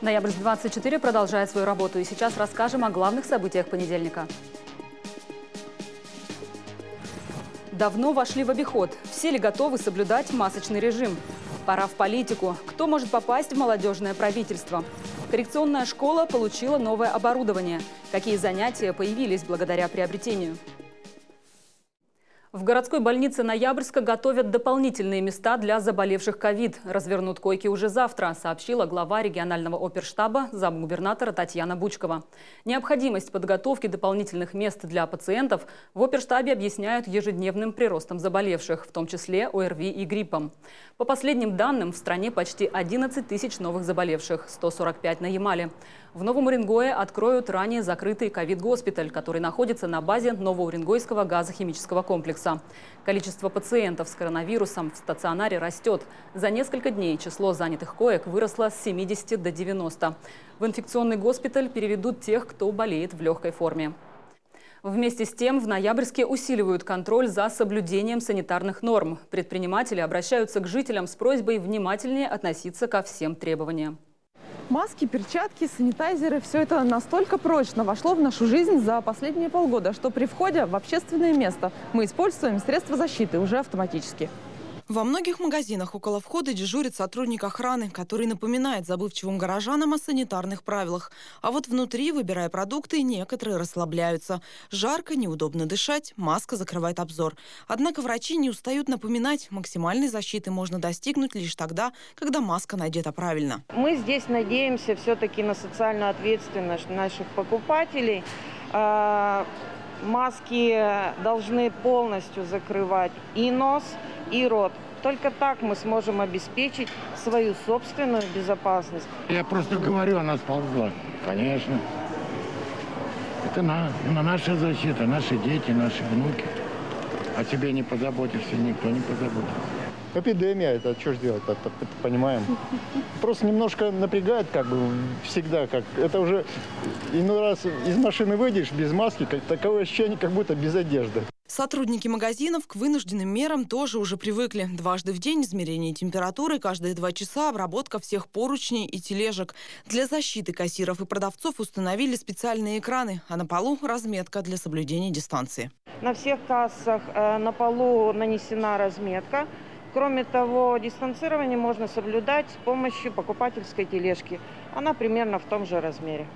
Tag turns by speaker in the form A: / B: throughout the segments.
A: Ноябрь-24 продолжает свою работу. И сейчас расскажем о главных событиях понедельника. Давно вошли в обиход. Все ли готовы соблюдать масочный режим? Пора в политику. Кто может попасть в молодежное правительство? Коррекционная школа получила новое оборудование. Какие занятия появились благодаря приобретению? В городской больнице Ноябрьска готовят дополнительные места для заболевших ковид. Развернут койки уже завтра, сообщила глава регионального оперштаба замгубернатора Татьяна Бучкова. Необходимость подготовки дополнительных мест для пациентов в оперштабе объясняют ежедневным приростом заболевших, в том числе ОРВИ и гриппом. По последним данным, в стране почти 11 тысяч новых заболевших, 145 на Ямале. В Новом Уренгое откроют ранее закрытый ковид-госпиталь, который находится на базе Новоуренгойского газохимического комплекса. Количество пациентов с коронавирусом в стационаре растет. За несколько дней число занятых коек выросло с 70 до 90. В инфекционный госпиталь переведут тех, кто болеет в легкой форме. Вместе с тем в ноябрьске усиливают контроль за соблюдением санитарных норм. Предприниматели обращаются к жителям с просьбой внимательнее относиться ко всем требованиям.
B: Маски, перчатки, санитайзеры – все это настолько прочно вошло в нашу жизнь за последние полгода, что при входе в общественное место мы используем средства защиты уже автоматически.
C: Во многих магазинах около входа дежурит сотрудник охраны, который напоминает забывчивым горожанам о санитарных правилах. А вот внутри, выбирая продукты, некоторые расслабляются. Жарко, неудобно дышать, маска закрывает обзор. Однако врачи не устают напоминать, максимальной защиты можно достигнуть лишь тогда, когда маска надета правильно.
D: Мы здесь надеемся все-таки на социальную ответственность наших покупателей. Маски должны полностью закрывать и нос, и рот. Только так мы сможем обеспечить свою собственную безопасность.
E: Я просто говорю, она сползла. Конечно. Это на, на наша защита, наши дети, наши внуки. О себе не позаботишься, никто не позаботится.
F: Эпидемия, это что ж делать, это, это понимаем. Просто немножко напрягает, как бы, всегда. как Это уже иной раз из машины выйдешь без маски, как, такое ощущение, как будто без одежды.
C: Сотрудники магазинов к вынужденным мерам тоже уже привыкли. Дважды в день измерение температуры, каждые два часа обработка всех поручней и тележек. Для защиты кассиров и продавцов установили специальные экраны, а на полу разметка для соблюдения дистанции.
D: На всех кассах э, на полу нанесена разметка. Кроме того, дистанцирование можно соблюдать с помощью покупательской тележки. Она примерно в том же размере.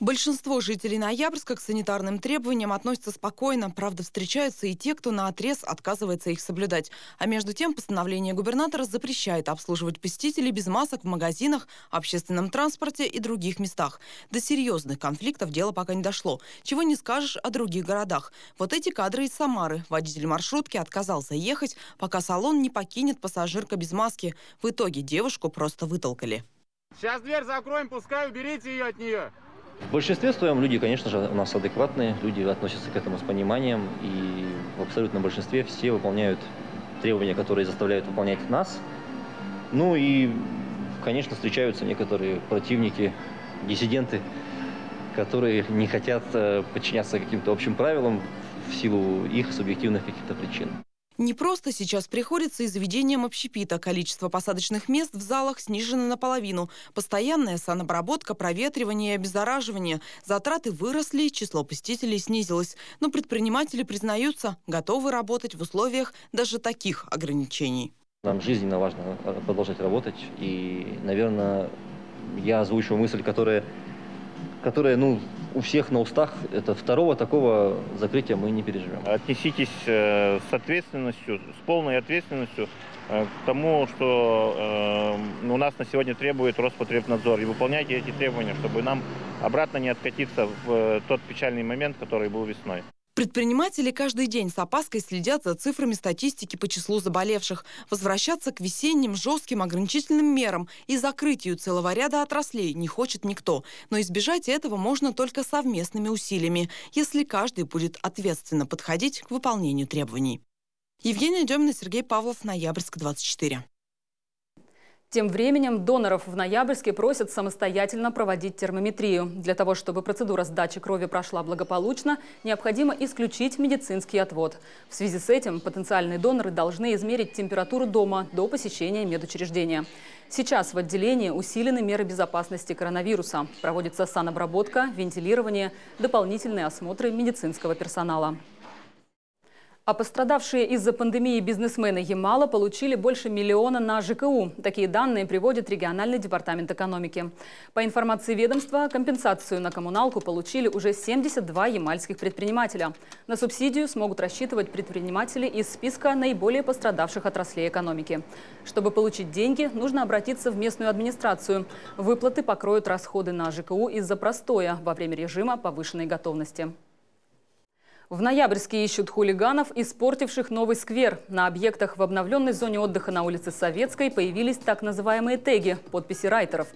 C: Большинство жителей Ноябрьска к санитарным требованиям относятся спокойно. Правда, встречаются и те, кто на отрез отказывается их соблюдать. А между тем, постановление губернатора запрещает обслуживать посетителей без масок в магазинах, общественном транспорте и других местах. До серьезных конфликтов дело пока не дошло. Чего не скажешь о других городах. Вот эти кадры из Самары. Водитель маршрутки отказался ехать, пока салон не покинет пассажирка без маски. В итоге девушку просто вытолкали.
G: Сейчас дверь закроем, пускай уберите ее от нее.
H: В большинстве своем люди, конечно же, у нас адекватные, люди относятся к этому с пониманием, и в абсолютном большинстве все выполняют требования, которые заставляют выполнять нас. Ну и, конечно, встречаются некоторые противники, диссиденты, которые не хотят э, подчиняться каким-то общим правилам в силу их субъективных каких-то причин.
C: Не просто сейчас приходится и заведением общепита. Количество посадочных мест в залах снижено наполовину. Постоянная санобработка, проветривание и обеззараживание. Затраты выросли, число посетителей снизилось. Но предприниматели признаются, готовы работать в условиях даже таких ограничений.
H: Нам жизненно важно продолжать работать. И, наверное, я озвучу мысль, которая, которая ну, у всех на устах, это второго такого закрытия мы не переживем.
I: Отнеситесь э, с ответственностью, с полной ответственностью э, к тому, что э, у нас на сегодня требует Роспотребнадзор. И выполняйте эти требования, чтобы нам обратно не откатиться в тот печальный момент, который был весной.
C: Предприниматели каждый день с опаской следят за цифрами статистики по числу заболевших. Возвращаться к весенним жестким ограничительным мерам и закрытию целого ряда отраслей не хочет никто. Но избежать этого можно только совместными усилиями, если каждый будет ответственно подходить к выполнению требований. Евгения Демина, Сергей Павлов, Ноябрьск, 24.
A: Тем временем доноров в ноябрьске просят самостоятельно проводить термометрию. Для того, чтобы процедура сдачи крови прошла благополучно, необходимо исключить медицинский отвод. В связи с этим потенциальные доноры должны измерить температуру дома до посещения медучреждения. Сейчас в отделении усилены меры безопасности коронавируса. Проводится санобработка, вентилирование, дополнительные осмотры медицинского персонала. А пострадавшие из-за пандемии бизнесмены Ямала получили больше миллиона на ЖКУ. Такие данные приводит региональный департамент экономики. По информации ведомства, компенсацию на коммуналку получили уже 72 ямальских предпринимателя. На субсидию смогут рассчитывать предприниматели из списка наиболее пострадавших отраслей экономики. Чтобы получить деньги, нужно обратиться в местную администрацию. Выплаты покроют расходы на ЖКУ из-за простоя во время режима повышенной готовности. В ноябрьске ищут хулиганов, испортивших новый сквер. На объектах в обновленной зоне отдыха на улице Советской появились так называемые теги – подписи райтеров.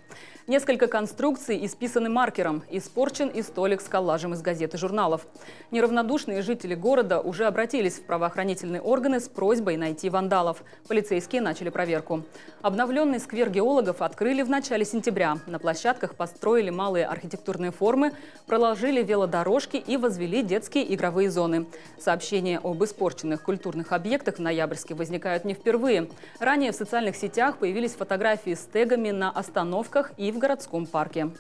A: Несколько конструкций исписаны маркером. Испорчен и столик с коллажем из газет и журналов. Неравнодушные жители города уже обратились в правоохранительные органы с просьбой найти вандалов. Полицейские начали проверку. Обновленный сквер геологов открыли в начале сентября. На площадках построили малые архитектурные формы, проложили велодорожки и возвели детские игровые зоны. Сообщения об испорченных культурных объектах в Ноябрьске возникают не впервые. Ранее в социальных сетях появились фотографии с тегами на остановках и в городском парке.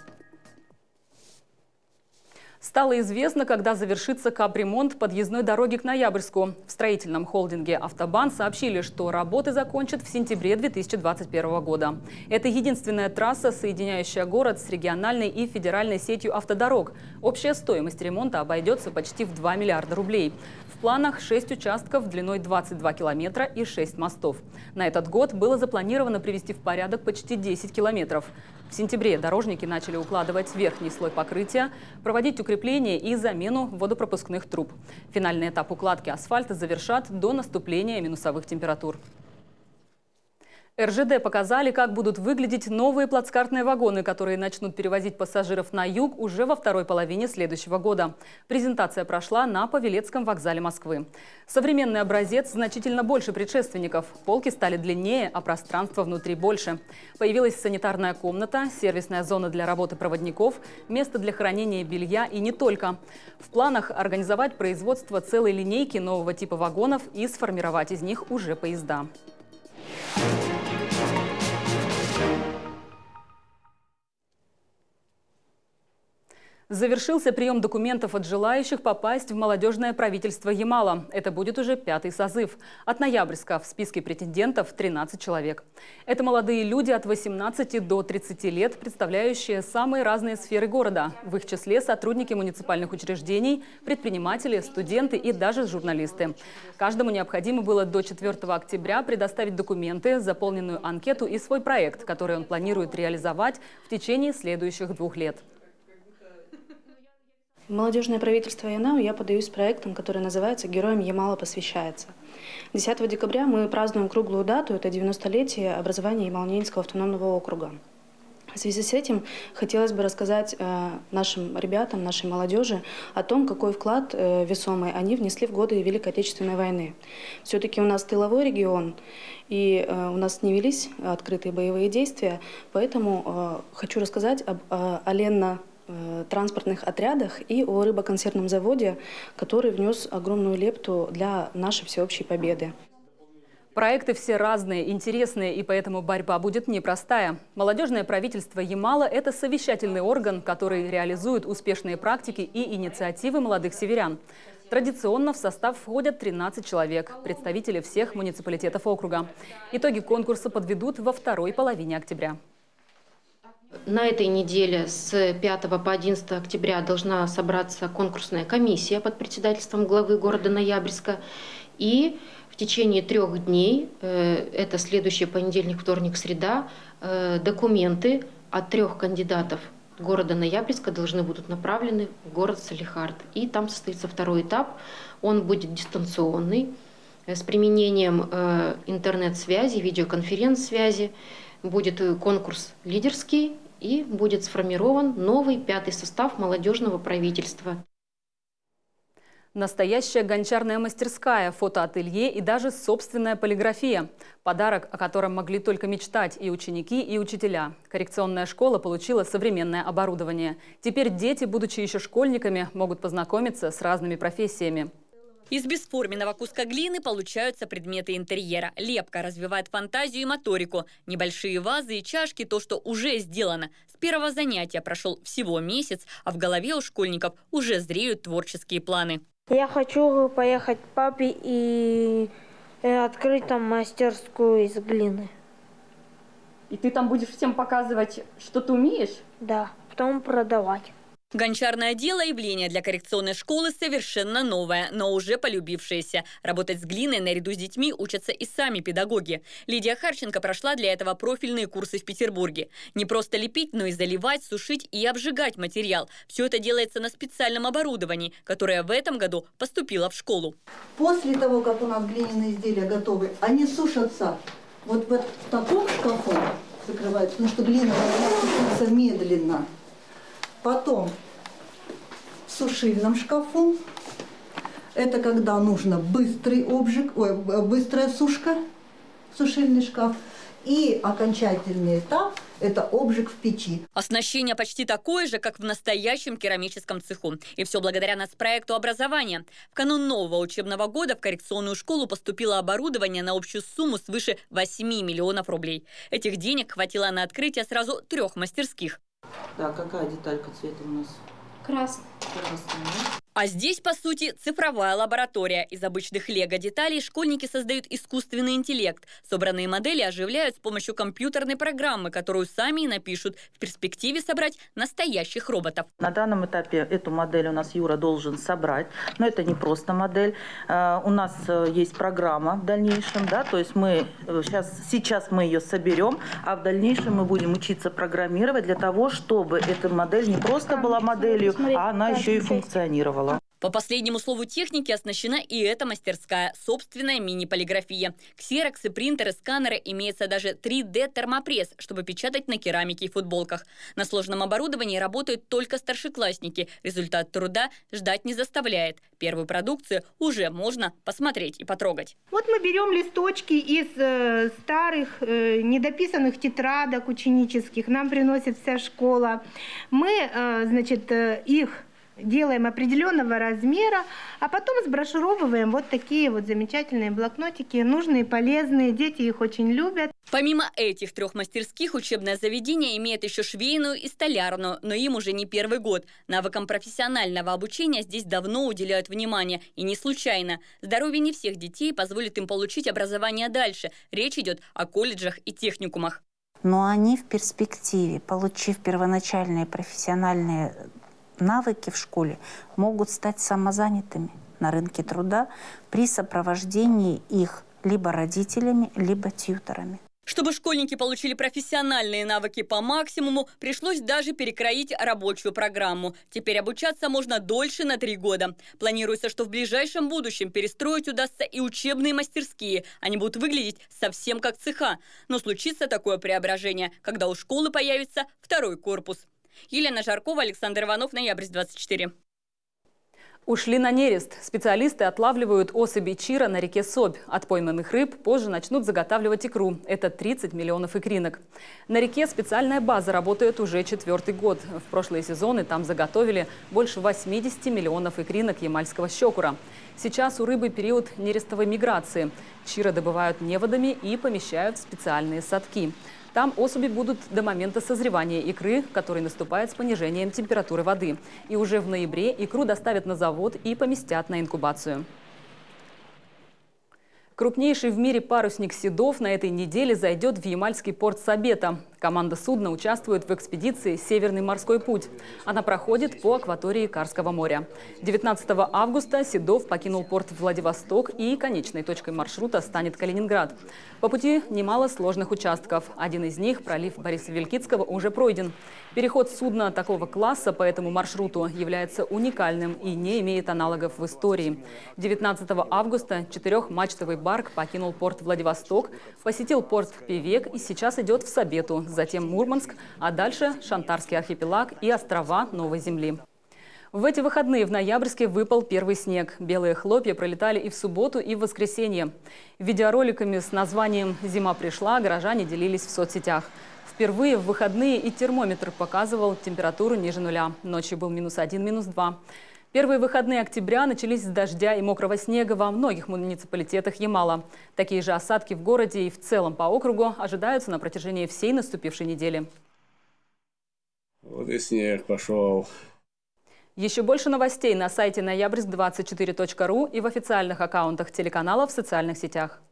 A: Стало известно, когда завершится капремонт подъездной дороги к Ноябрьску. В строительном холдинге «Автобан» сообщили, что работы закончат в сентябре 2021 года. Это единственная трасса, соединяющая город с региональной и федеральной сетью автодорог. Общая стоимость ремонта обойдется почти в 2 миллиарда рублей. В планах 6 участков длиной 22 километра и 6 мостов. На этот год было запланировано привести в порядок почти 10 километров. В сентябре дорожники начали укладывать верхний слой покрытия, проводить укрепление и замену водопропускных труб. Финальный этап укладки асфальта завершат до наступления минусовых температур. РЖД показали, как будут выглядеть новые плацкартные вагоны, которые начнут перевозить пассажиров на юг уже во второй половине следующего года. Презентация прошла на Павелецком вокзале Москвы. Современный образец значительно больше предшественников. Полки стали длиннее, а пространство внутри больше. Появилась санитарная комната, сервисная зона для работы проводников, место для хранения белья и не только. В планах организовать производство целой линейки нового типа вагонов и сформировать из них уже поезда. Завершился прием документов от желающих попасть в молодежное правительство Ямала. Это будет уже пятый созыв. От ноябрьска в списке претендентов 13 человек. Это молодые люди от 18 до 30 лет, представляющие самые разные сферы города. В их числе сотрудники муниципальных учреждений, предприниматели, студенты и даже журналисты. Каждому необходимо было до 4 октября предоставить документы, заполненную анкету и свой проект, который он планирует реализовать в течение следующих двух лет.
J: Молодежное правительство ЯНАУ я подаюсь проектом, который называется «Героям Ямала посвящается». 10 декабря мы празднуем круглую дату, это 90-летие образования Ямал-Ненецкого автономного округа. В связи с этим хотелось бы рассказать э, нашим ребятам, нашей молодежи о том, какой вклад э, весомый они внесли в годы Великой Отечественной войны. Все-таки у нас тыловой регион, и э, у нас не велись открытые боевые действия, поэтому хочу рассказать об Оленно Э, транспортных отрядах и о рыбоконсервном заводе, который внес огромную лепту для нашей всеобщей победы.
A: Проекты все разные, интересные, и поэтому борьба будет непростая. Молодежное правительство Ямала – это совещательный орган, который реализует успешные практики и инициативы молодых северян. Традиционно в состав входят 13 человек, представители всех муниципалитетов округа. Итоги конкурса подведут во второй половине октября.
K: На этой неделе с 5 по 11 октября должна собраться конкурсная комиссия под председательством главы города Ноябрьска. И в течение трех дней, э, это следующий понедельник, вторник, среда, э, документы от трех кандидатов города Ноябрьска должны будут направлены в город Салихард. И там состоится второй этап. Он будет дистанционный, э, с применением интернет-связи, видеоконференц-связи. Будет конкурс лидерский, и будет сформирован новый пятый состав молодежного правительства.
A: Настоящая гончарная мастерская, фотоателье и даже собственная полиграфия. Подарок, о котором могли только мечтать и ученики, и учителя. Коррекционная школа получила современное оборудование. Теперь дети, будучи еще школьниками, могут познакомиться с разными профессиями.
L: Из бесформенного куска глины получаются предметы интерьера. Лепка развивает фантазию и моторику. Небольшие вазы и чашки – то, что уже сделано. С первого занятия прошел всего месяц, а в голове у школьников уже зреют творческие планы.
M: Я хочу поехать к папе и э, открыть там мастерскую из глины.
L: И ты там будешь всем показывать, что ты умеешь?
M: Да, потом продавать.
L: Гончарное дело – явление для коррекционной школы совершенно новое, но уже полюбившееся. Работать с глиной наряду с детьми учатся и сами педагоги. Лидия Харченко прошла для этого профильные курсы в Петербурге. Не просто лепить, но и заливать, сушить и обжигать материал. Все это делается на специальном оборудовании, которое в этом году поступило в школу.
N: После того, как у нас глиняные изделия готовы, они сушатся вот в таком шкафу, закрываются, потому что глина сушится медленно. Потом в сушильном шкафу. Это когда нужно быстрый обжиг, ой, быстрая сушка, сушильный шкаф. И окончательный этап – это обжиг в печи.
L: Оснащение почти такое же, как в настоящем керамическом цеху. И все благодаря нацпроекту образования. В канун нового учебного года в коррекционную школу поступило оборудование на общую сумму свыше 8 миллионов рублей. Этих денег хватило на открытие сразу трех мастерских.
O: Да, какая деталька цвета у нас?
K: Красный.
O: Красный,
L: а здесь, по сути, цифровая лаборатория. Из обычных лего-деталей школьники создают искусственный интеллект. Собранные модели оживляют с помощью компьютерной программы, которую сами и напишут. В перспективе собрать настоящих роботов.
O: На данном этапе эту модель у нас Юра должен собрать. Но это не просто модель. А, у нас э, есть программа в дальнейшем. Да? То есть мы сейчас, э, сейчас мы ее соберем, а в дальнейшем мы будем учиться программировать для того, чтобы эта модель не просто была моделью, а она еще и функционировала.
L: По последнему слову техники оснащена и эта мастерская, собственная мини-полиграфия. Ксероксы, принтеры, сканеры, имеется даже 3D-термопресс, чтобы печатать на керамике и футболках. На сложном оборудовании работают только старшеклассники. Результат труда ждать не заставляет. Первую продукцию уже можно посмотреть и потрогать.
P: Вот мы берем листочки из э, старых э, недописанных тетрадок ученических. Нам приносит вся школа. Мы, э, значит, э, их делаем определенного размера, а потом сброшуровываем вот такие вот замечательные блокнотики, нужные, полезные, дети их очень любят.
L: Помимо этих трех мастерских, учебное заведение имеет еще швейную и столярную, но им уже не первый год. Навыкам профессионального обучения здесь давно уделяют внимание, и не случайно. Здоровье не всех детей позволит им получить образование дальше. Речь идет о колледжах и техникумах.
Q: Но они в перспективе, получив первоначальные профессиональные навыки в школе могут стать самозанятыми на рынке труда при сопровождении их либо родителями, либо тьюторами.
L: Чтобы школьники получили профессиональные навыки по максимуму, пришлось даже перекроить рабочую программу. Теперь обучаться можно дольше на три года. Планируется, что в ближайшем будущем перестроить удастся и учебные мастерские. Они будут выглядеть совсем как цеха. Но случится такое преображение, когда у школы появится второй корпус. Елена Жаркова, Александр Иванов, Ноябрьск 24.
A: Ушли на нерест. Специалисты отлавливают особи чира на реке Собь. От пойманных рыб позже начнут заготавливать икру. Это 30 миллионов икринок. На реке специальная база работает уже четвертый год. В прошлые сезоны там заготовили больше 80 миллионов икринок ямальского щекура. Сейчас у рыбы период нерестовой миграции. Чира добывают неводами и помещают в специальные садки. Там особи будут до момента созревания икры, который наступает с понижением температуры воды. И уже в ноябре икру доставят на завод и поместят на инкубацию. Крупнейший в мире парусник «Седов» на этой неделе зайдет в Ямальский порт Сабета. Команда судна участвует в экспедиции «Северный морской путь». Она проходит по акватории Карского моря. 19 августа «Седов» покинул порт Владивосток и конечной точкой маршрута станет Калининград. По пути немало сложных участков. Один из них, пролив Бориса Вилькицкого, уже пройден. Переход судна такого класса по этому маршруту является уникальным и не имеет аналогов в истории. 19 августа четырехмачтовый барк покинул порт Владивосток, посетил порт Певек и сейчас идет в Сабету, затем Мурманск, а дальше Шантарский архипелаг и острова Новой Земли. В эти выходные в Ноябрьске выпал первый снег. Белые хлопья пролетали и в субботу, и в воскресенье. Видеороликами с названием «Зима пришла» горожане делились в соцсетях. Впервые в выходные и термометр показывал температуру ниже нуля. Ночью был минус один, минус два. Первые выходные октября начались с дождя и мокрого снега во многих муниципалитетах Ямала. Такие же осадки в городе и в целом по округу ожидаются на протяжении всей наступившей недели.
R: Вот и снег пошел.
A: Еще больше новостей на сайте ноябрьск24.ру и в официальных аккаунтах телеканала в социальных сетях.